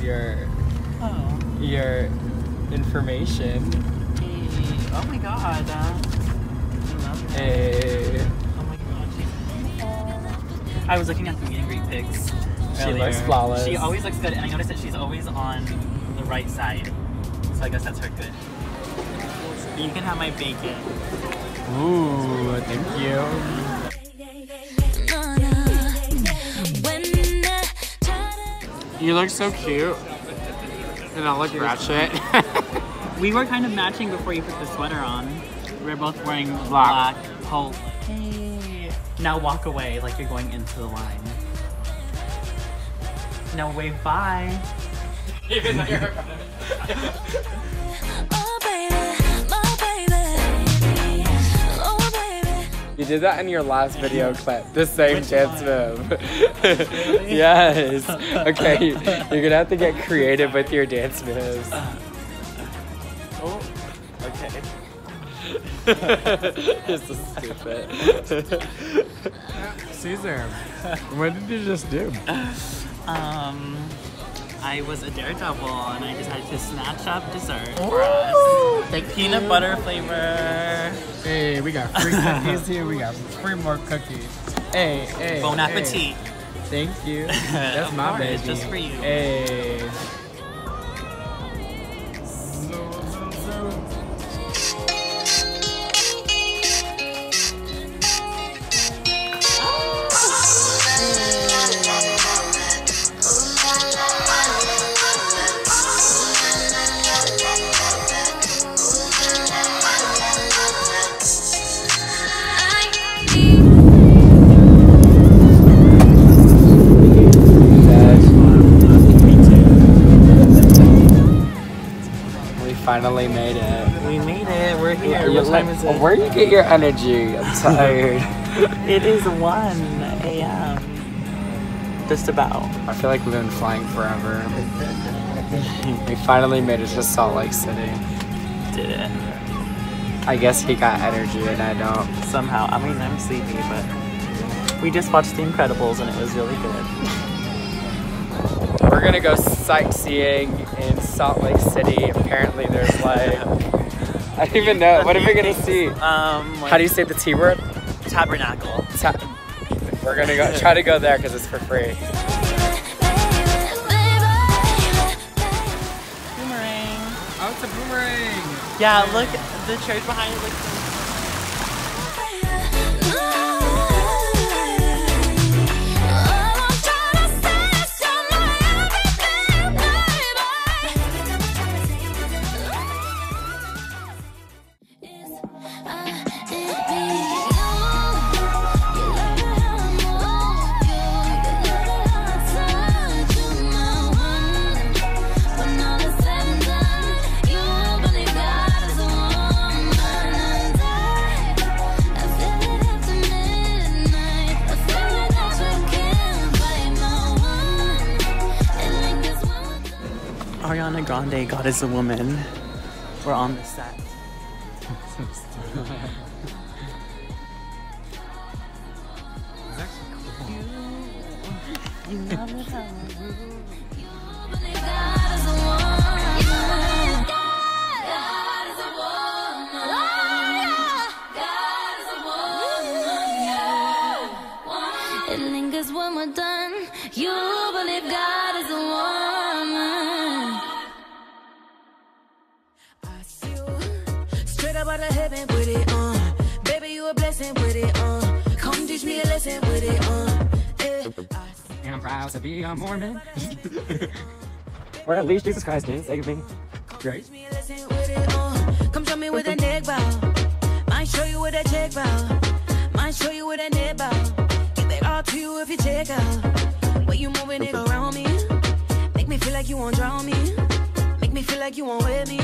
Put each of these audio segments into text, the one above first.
is your Oh. your information. Hey. Oh my god. Uh, I love it. Hey. Oh my god. I was looking at the meet and greet pics. She earlier. looks flawless. She always looks good, and I noticed that she's always on the right side. So I guess that's her good. You can have my bacon. Ooh, thank you. You look so cute. And I look ratchet. We were kind of matching before you put the sweater on. We were both wearing black, Black. polo. Hey. Now walk away like you're going into the line. Now wave bye. Even though you're You did that in your last video clip. The same Which dance one? move. yes. Okay, you're gonna have to get creative with your dance moves. Oh, okay. this is stupid. Cesar, what did you just do? Um, I was a daredevil and I decided to snatch up dessert for us. The peanut butter flavor. Hey, we got free cookies here. We got three more cookies. Hey, hey. Bon hey. appetit. Thank you. That's my course, baby. just for you. Hey. Finally made it. We made it. We're here. What time is it? Where do you get your energy? I'm tired. It is 1 a.m. Just about. I feel like we've been flying forever. we finally made it to Salt Lake City. Did it. I guess he got energy and I don't. Somehow. I mean, I'm sleepy, but we just watched The Incredibles and it was really good. We're gonna go sightseeing in Salt Lake City. Apparently, there's like I don't even know. What are we gonna see? Um, How do you say the T word? Tabernacle. Ta- We're gonna go try to go there because it's for free. Boomerang. Oh, it's a boomerang. Yeah, look, the church behind it looks Grande, God is a Woman. We're on the set. It lingers when we're done. You believe God is a woman. Out of heaven with it on. Baby, you a blessing with it on. Come teach me a lesson with it on. I see I'm proud to be a Mormon. or at least Jesus Christ is saving. Great. me a lesson with it on. Come show me with a neck bow. Might show you with a check bow. Might show you with a neck bow. Give it all to you if you check out. Way you moving it around me. Make me feel like you won't drown me. Make me feel like you won't wear me.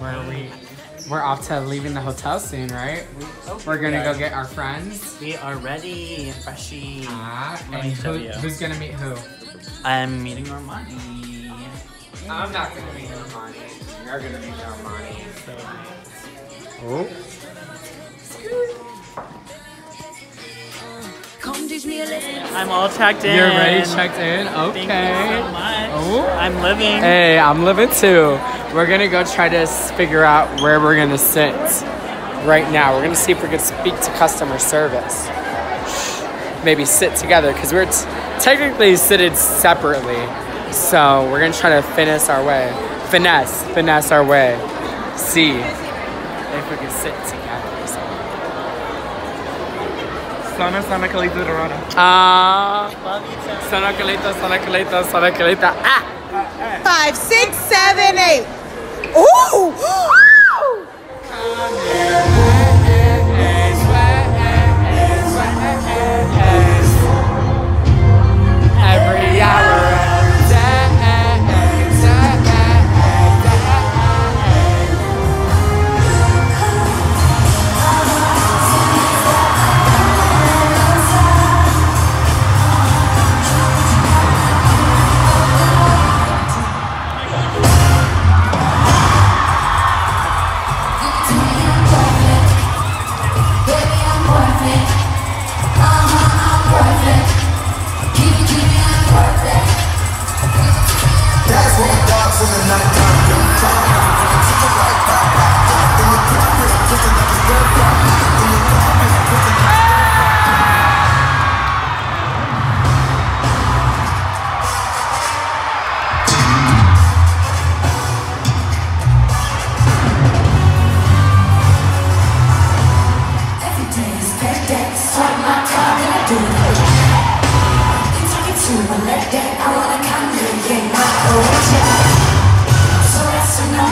Where we? We're off to leaving the hotel soon, right? We're gonna go get our friends. We are ready, freshy. Ah, Let and who, who's gonna meet who? I'm meeting Normani. I'm not gonna meet Normani. You're gonna meet Normani. So. Oh. Come teach me a lesson. I'm all checked in. You're ready, checked in? Thank you Okay. so much. Oh. I'm living. Hey, I'm living too. We're gonna go try to figure out where we're gonna sit right now. We're gonna see if we can speak to customer service. Maybe sit together because we're t- technically seated separately. So we're gonna try to finesse our way, finesse, finesse our way. See if we can sit together. So. Sana Sana Kalita Dorada. Ah, Love you too. sana calita, sana calita, sana calita. Ah. Five, six, seven, eight. Ooh!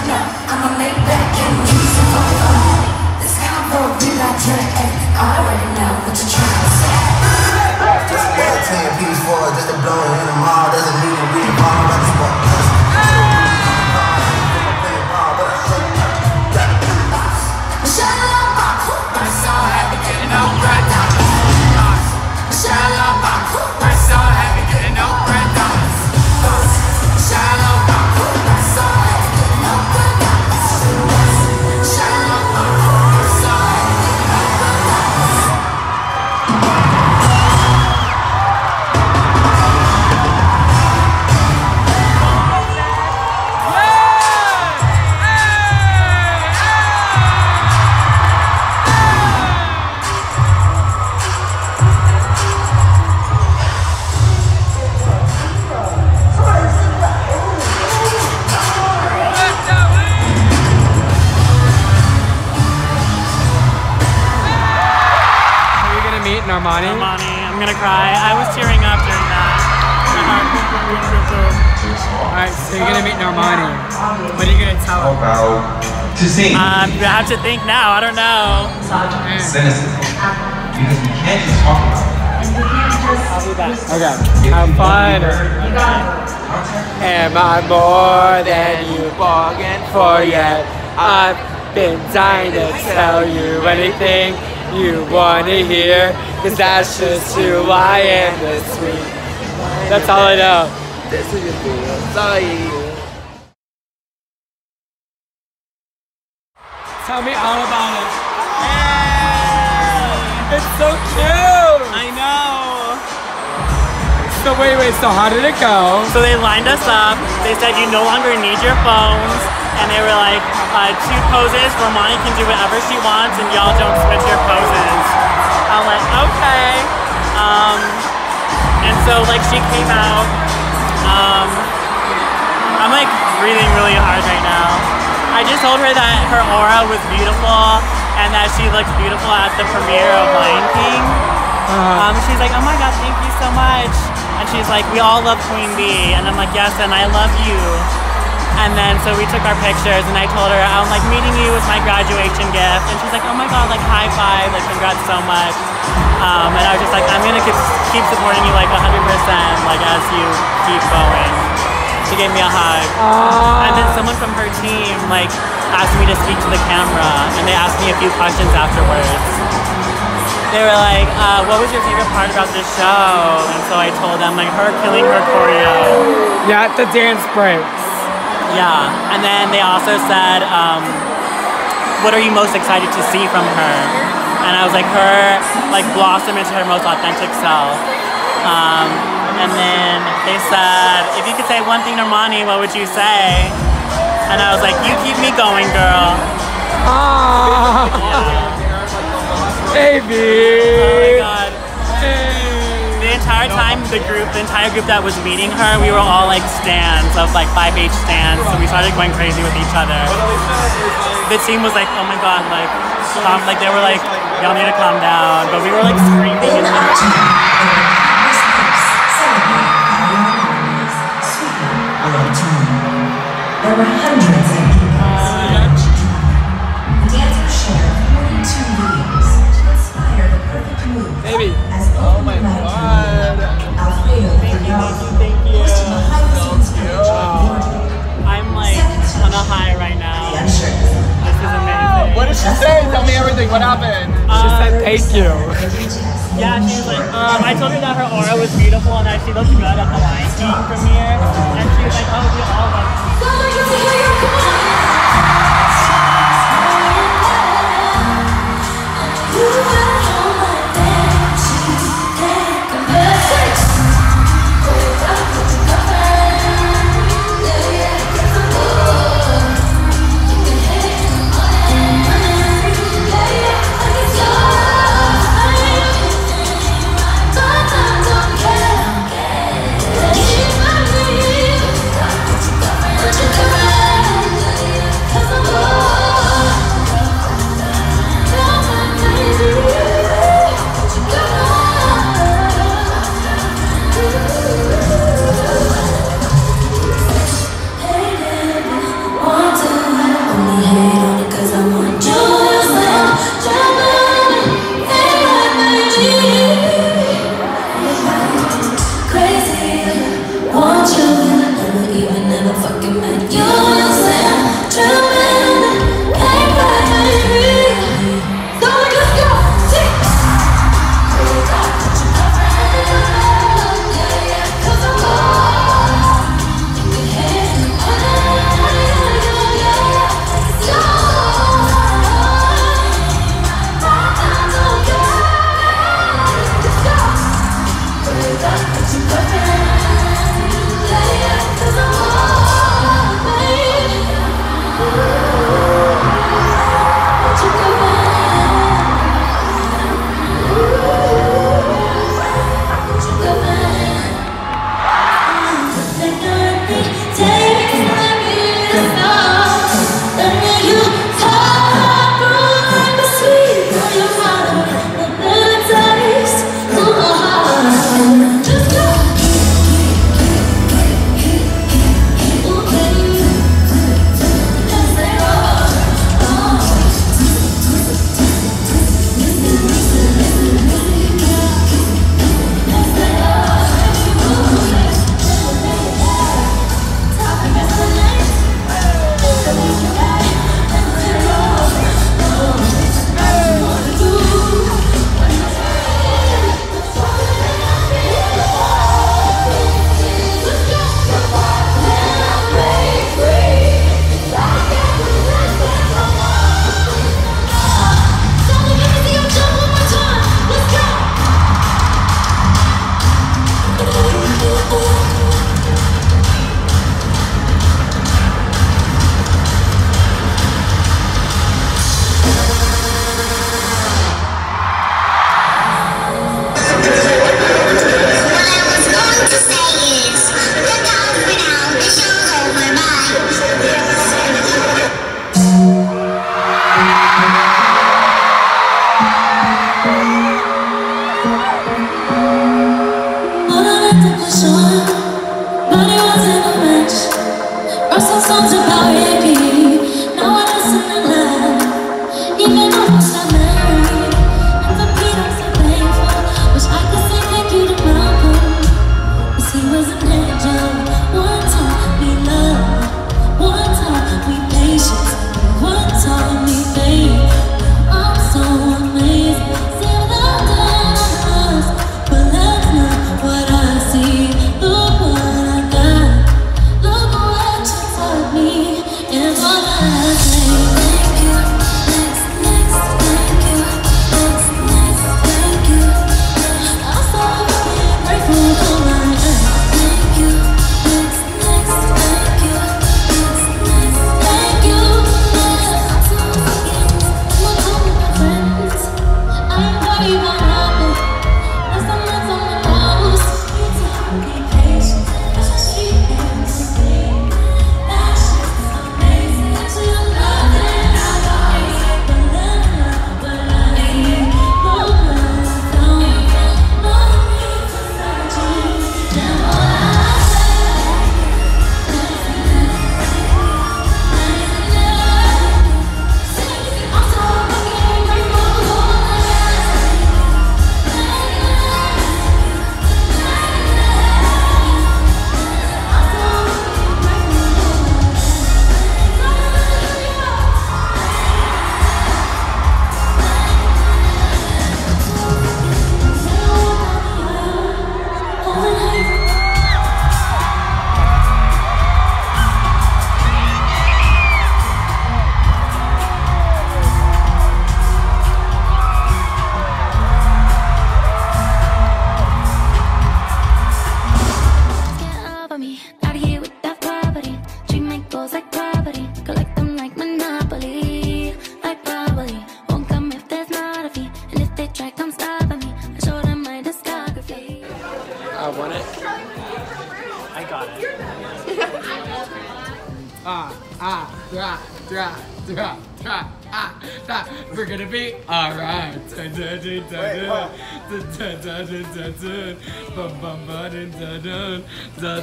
Just gonna Normani? Armani, I'm gonna cry. I was tearing up during that. Alright, so you're gonna meet Normani. What are you gonna tell him? about to sing Um, you have to think now. I don't know. cynicism because we can't just talk about it. Okay. Have fun. Am I more than you bargained for yet? I've been dying to tell you anything you wanna hear. Cause that's just who I am this week. That's all I know. This is your deal. That's all you Tell me all about it. It's so cute! I know. So wait, wait, so how did it go? So they lined us up. They said you no longer need your phones, and they were like, uh, two poses. where Normani can do whatever she wants, and y'all don't switch your poses. I'm like, okay. Um, and so like she came out. Um, I'm like breathing really hard right now. I just told her that her aura was beautiful and that she looks beautiful at the premiere of Lion King. Um, she's like, oh my god, thank you so much. And she's like, we all love Queen Bee. And I'm like, yes, and I love you. And then so we took our pictures and I told her, I'm like meeting you with my graduation gift. And she's like, oh my god, like high five, like congrats so much. Um, and I was just like, I'm gonna keep, keep supporting you like 100% like as you keep going. She gave me a hug. And then someone from her team like asked me to speak to the camera and they asked me a few questions afterwards. They were like, uh, what was your favorite part about this show? And so I told them like her killing her choreo. Yeah, the dance breaks. Yeah. And then they also said, um, what are you most excited to see from her? and I was like her like blossom into her most authentic self. Um, and then they said, if you could say one thing to Normani, what would you say? And I was like, you keep me going, girl. Ah, Oh baby. my god. The entire time, the group, the entire group that was meeting her, we were all like stands of like 5H stands, so we started going crazy with each other. The team was like, oh my god, like, calm, like they were like, y'all need to calm down, but we were like screaming and There were hundreds of people. The dancers shared 42 videos to inspire the perfect move. Baby. Oh my god. Alfredo Figueroa thank you. hosting behind-the-scenes footage of your day. I'm like on a high right now. This is amazing. What did she say? Tell me everything. What happened? She said thank you. Yeah, she was like, um, I told her that her aura was beautiful and that she looked good at the Lion King premiere. And she was like, oh, we all love Keep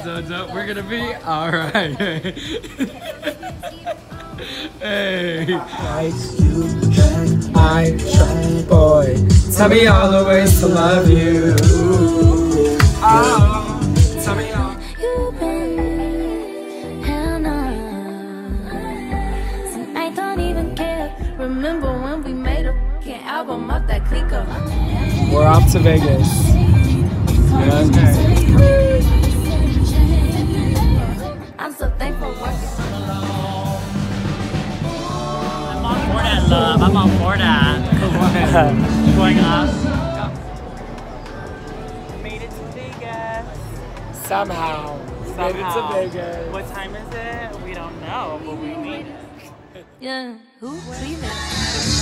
dun, dun. We're gonna be alright. hey. I try, boy. Tell me all the ways to love you. Oh, that clicker? We're off to Vegas. I'm so thankful for I'm on for that, love. I'm on for that. Going up. Made it to Vegas. Somehow. Made it to Vegas. What time is it? We don't know, but we made it. Yeah. Who? Who you met?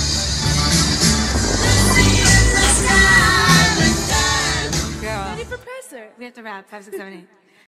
Girl. Ready for presser. We have to wrap. Five, six, seven, eight.